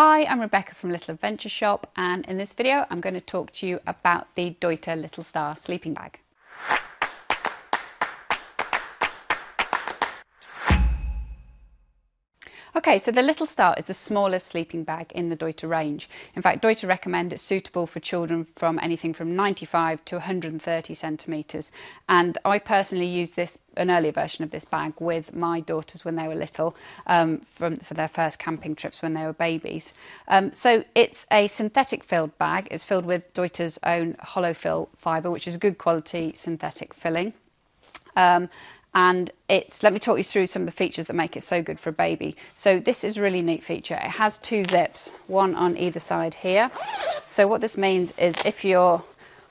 Hi, I'm Rebecca from Little Adventure Shop and in this video I'm going to talk to you about the Deuter Little Star sleeping bag. Okay, so the Little Star is the smallest sleeping bag in the Deuter range. In fact, Deuter recommend it's suitable for children from anything from 95 to 130 centimetres. And I personally use this, an earlier version of this bag with my daughters when they were little um, from, for their first camping trips when they were babies. Um, so it's a synthetic filled bag. It's filled with Deuter's own hollow fill fibre, which is a good quality synthetic filling. Um, and it's let me talk you through some of the features that make it so good for a baby. So this is a really neat feature. It has two zips one on either side here. So what this means is if you're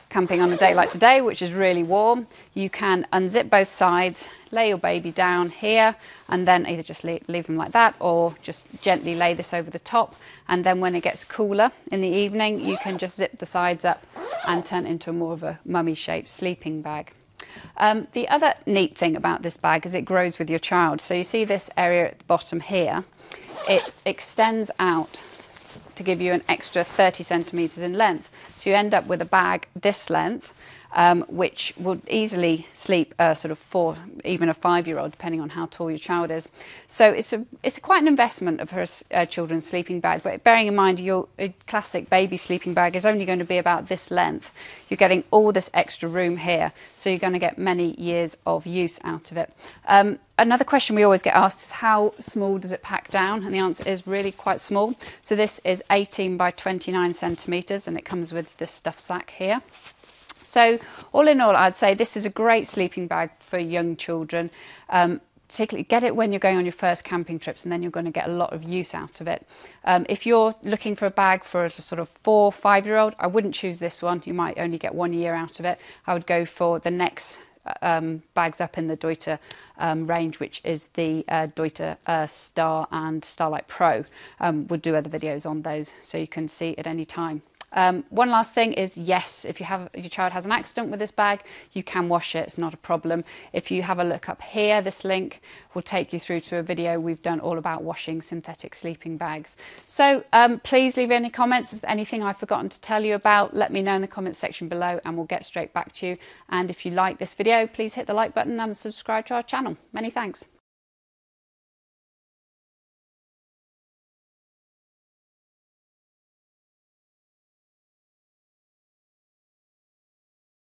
camping on a day like today which is really warm you can unzip both sides lay your baby down here and then either just leave, them like that or just gently lay this over the top. And then when it gets cooler in the evening you can just zip the sides up and turn it into more of a mummy shaped sleeping bag um, the other neat thing about this bag is it grows with your child. So you see this area at the bottom here, it extends out to give you an extra 30 centimetres in length. So you end up with a bag this length um, which would easily sleep a sort of four, even a five-year-old, depending on how tall your child is. So it's a, it's quite an investment of her uh, children's sleeping bag. But bearing in mind your classic baby sleeping bag is only going to be about this length, you're getting all this extra room here, so you're going to get many years of use out of it. Um, another question we always get asked is how small does it pack down? And the answer is really quite small. So this is 18 by 29 centimetres and it comes with this stuff sack here. So all in all, I'd say this is a great sleeping bag for young children. Um, particularly get it when you're going on your first camping trips and then you're going to get a lot of use out of it. Um, if you're looking for a bag for a sort of four, five year old, I wouldn't choose this one. You might only get one year out of it. I would go for the next um, bags up in the Deuter um, range, which is the uh, Deuter uh, Star and Starlight Pro. Um, we'll do other videos on those so you can see at any time. Um, one last thing is yes, if you have your child has an accident with this bag, you can wash it. It's not a problem. If you have a look up here, this link will take you through to a video we've done all about washing synthetic sleeping bags. So um, please leave any comments if anything I've forgotten to tell you about. Let me know in the comments section below and we'll get straight back to you. And if you like this video, please hit the like button and subscribe to our channel. Many thanks.